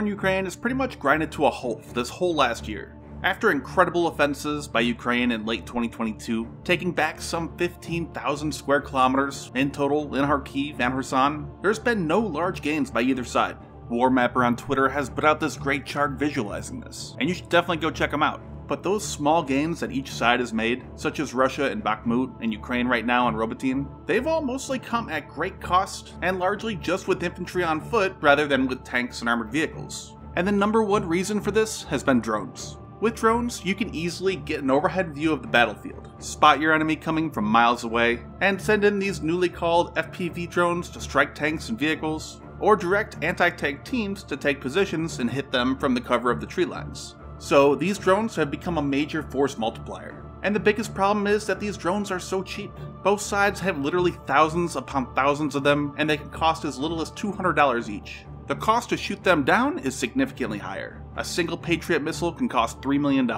war in Ukraine has pretty much grinded to a halt this whole last year. After incredible offenses by Ukraine in late 2022, taking back some 15,000 square kilometers in total in Kharkiv and Kherson, there's been no large gains by either side. War Mapper on Twitter has put out this great chart visualizing this, and you should definitely go check them out. But those small gains that each side has made, such as Russia and Bakhmut and Ukraine right now on Robotyne, they've all mostly come at great cost and largely just with infantry on foot rather than with tanks and armored vehicles. And the number one reason for this has been drones. With drones, you can easily get an overhead view of the battlefield, spot your enemy coming from miles away, and send in these newly called FPV drones to strike tanks and vehicles, or direct anti-tank teams to take positions and hit them from the cover of the tree lines. So these drones have become a major force multiplier. And the biggest problem is that these drones are so cheap. Both sides have literally thousands upon thousands of them, and they can cost as little as $200 each. The cost to shoot them down is significantly higher. A single Patriot missile can cost $3 million.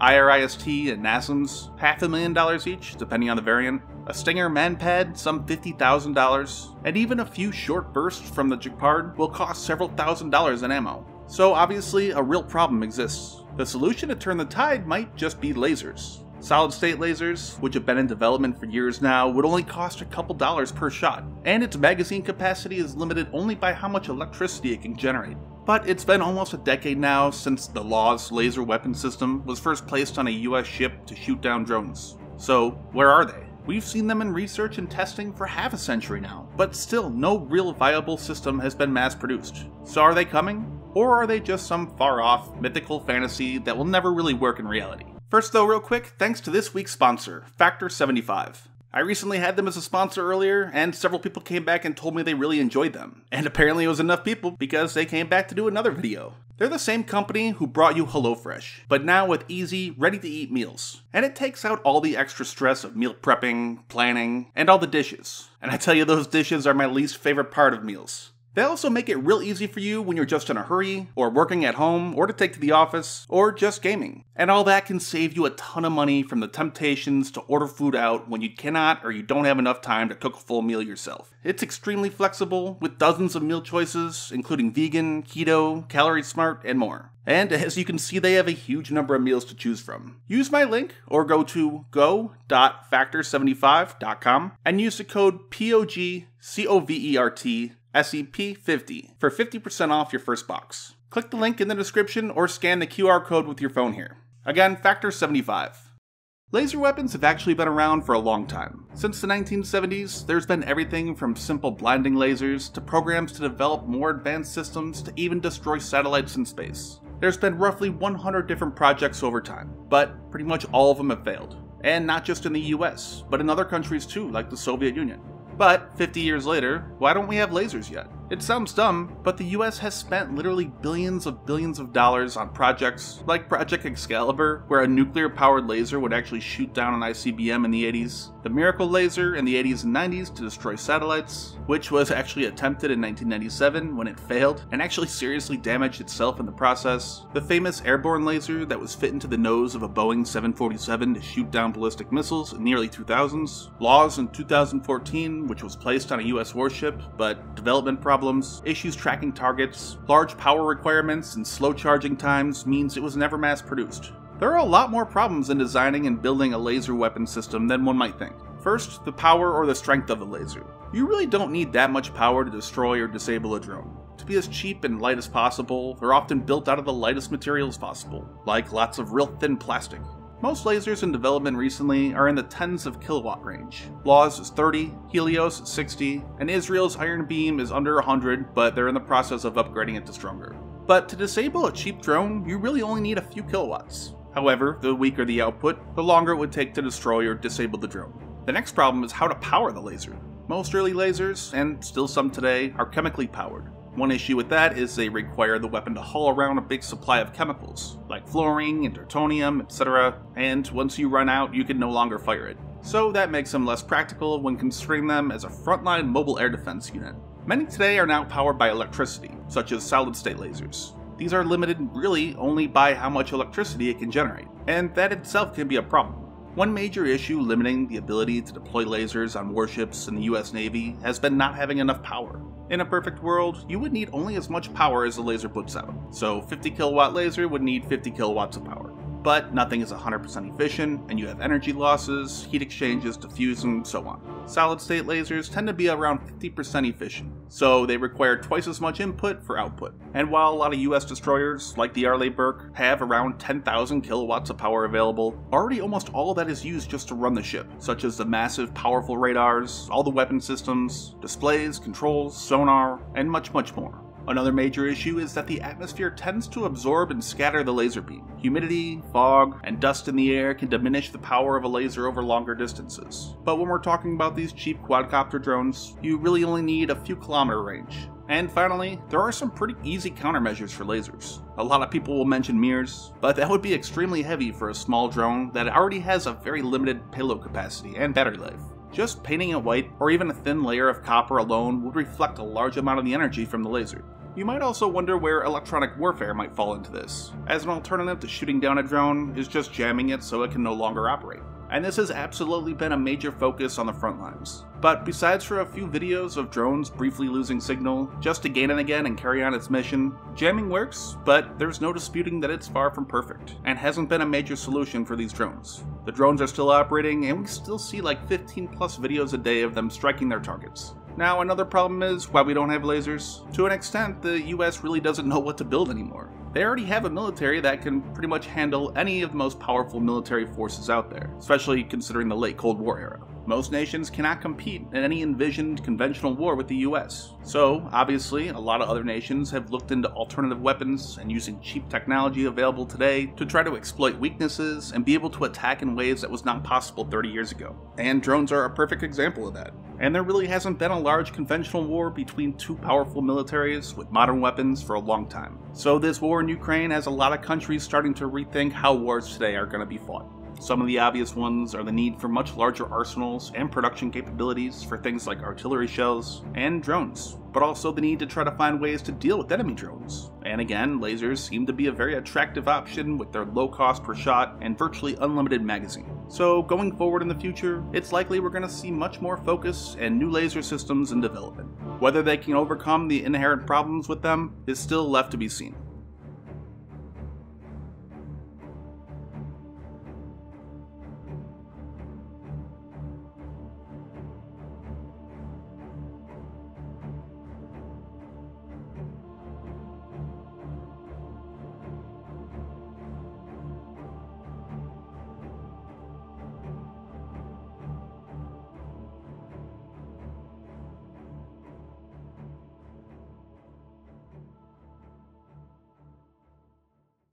IRIS-T and NASAMS, half a million dollars each, depending on the variant. A Stinger manpad, some $50,000. And even a few short bursts from the Gepard will cost several thousand dollars in ammo. So obviously, a real problem exists. The solution to turn the tide might just be lasers. Solid state lasers, which have been in development for years now, would only cost a couple dollars per shot, and its magazine capacity is limited only by how much electricity it can generate. But it's been almost a decade now since the LAWS laser weapon system was first placed on a US ship to shoot down drones. So, where are they? We've seen them in research and testing for half a century now, but still no real viable system has been mass produced. So are they coming? Or are they just some far off, mythical fantasy that will never really work in reality? First, though, real quick, thanks to this week's sponsor, Factor 75. I recently had them as a sponsor earlier, and several people came back and told me they really enjoyed them. And apparently, it was enough people because they came back to do another video. They're the same company who brought you HelloFresh, but now with easy, ready to eat meals. And it takes out all the extra stress of meal prepping, planning, and all the dishes. And I tell you, those dishes are my least favorite part of meals. They also make it real easy for you when you're just in a hurry, or working at home, or to take to the office, or just gaming. And all that can save you a ton of money from the temptations to order food out when you cannot or you don't have enough time to cook a full meal yourself. It's extremely flexible, with dozens of meal choices, including vegan, keto, calorie smart, and more. And as you can see, they have a huge number of meals to choose from. Use my link or go to go.factor75.com and use the code POGCOVERT SEP50 for 50% off your first box. Click the link in the description or scan the QR code with your phone here. Again, Factor 75. Laser weapons have actually been around for a long time. Since the 1970s, there's been everything from simple blinding lasers to programs to develop more advanced systems to even destroy satellites in space. There's been roughly 100 different projects over time, but pretty much all of them have failed. And not just in the US, but in other countries too, like the Soviet Union. But 50 years later, why don't we have lasers yet? It sounds dumb, but the US has spent literally billions of billions of dollars on projects like Project Excalibur, where a nuclear powered laser would actually shoot down an ICBM in the 80s, the MIRACL laser in the 80s and 90s to destroy satellites, which was actually attempted in 1997 when it failed and actually seriously damaged itself in the process, the famous airborne laser that was fit into the nose of a Boeing 747 to shoot down ballistic missiles in the early 2000s, LAWS in 2014, which was placed on a US warship, but development problems problems, issues tracking targets, large power requirements, and slow charging times means it was never mass produced. There are a lot more problems in designing and building a laser weapon system than one might think. First, the power or the strength of the laser. You really don't need that much power to destroy or disable a drone. To be as cheap and light as possible, they're often built out of the lightest materials possible, like lots of real thin plastic. Most lasers in development recently are in the tens of kilowatt range. LAWS is 30, Helios 60, and Israel's Iron Beam is under 100, but they're in the process of upgrading it to stronger. But to disable a cheap drone, you really only need a few kilowatts. However, the weaker the output, the longer it would take to destroy or disable the drone. The next problem is how to power the laser. Most early lasers, and still some today, are chemically powered. One issue with that is they require the weapon to haul around a big supply of chemicals, like fluorine and plutonium, etc., and once you run out, you can no longer fire it. So that makes them less practical when considering them as a frontline mobile air defense unit. Many today are now powered by electricity, such as solid state lasers. These are limited really only by how much electricity it can generate, and that itself can be a problem. One major issue limiting the ability to deploy lasers on warships in the US Navy has been not having enough power. In a perfect world, you would need only as much power as the laser puts out, so 50 kilowatt laser would need 50 kilowatts of power but nothing is 100% efficient, and you have energy losses, heat exchanges, diffusion, and so on. Solid state lasers tend to be around 50% efficient, so they require twice as much input for output. And while a lot of US destroyers, like the Arleigh Burke, have around 10,000 kilowatts of power available, already almost all that is used just to run the ship, such as the massive powerful radars, all the weapon systems, displays, controls, sonar, and much much more. Another major issue is that the atmosphere tends to absorb and scatter the laser beam. Humidity, fog, and dust in the air can diminish the power of a laser over longer distances. But when we're talking about these cheap quadcopter drones, you really only need a few kilometer range. And finally, there are some pretty easy countermeasures for lasers. A lot of people will mention mirrors, but that would be extremely heavy for a small drone that already has a very limited payload capacity and battery life. Just painting it white, or even a thin layer of copper alone, would reflect a large amount of the energy from the laser. You might also wonder where electronic warfare might fall into this, as an alternative to shooting down a drone is just jamming it so it can no longer operate. And this has absolutely been a major focus on the front lines. But besides for a few videos of drones briefly losing signal, just to gain it again and carry on its mission, jamming works, but there's no disputing that it's far from perfect, and hasn't been a major solution for these drones. The drones are still operating, and we still see like 15 plus videos a day of them striking their targets. Now, another problem is why we don't have lasers. To an extent, the US really doesn't know what to build anymore. They already have a military that can pretty much handle any of the most powerful military forces out there, especially considering the late Cold War era. Most nations cannot compete in any envisioned conventional war with the US. So, obviously, a lot of other nations have looked into alternative weapons and using cheap technology available today to try to exploit weaknesses and be able to attack in ways that was not possible 30 years ago. And drones are a perfect example of that. And there really hasn't been a large conventional war between two powerful militaries with modern weapons for a long time. So, this war in Ukraine has a lot of countries starting to rethink how wars today are going to be fought. Some of the obvious ones are the need for much larger arsenals and production capabilities for things like artillery shells and drones, but also the need to try to find ways to deal with enemy drones. And again, lasers seem to be a very attractive option with their low cost per shot and virtually unlimited magazine. So going forward in the future, it's likely we're going to see much more focus and new laser systems in development. Whether they can overcome the inherent problems with them is still left to be seen.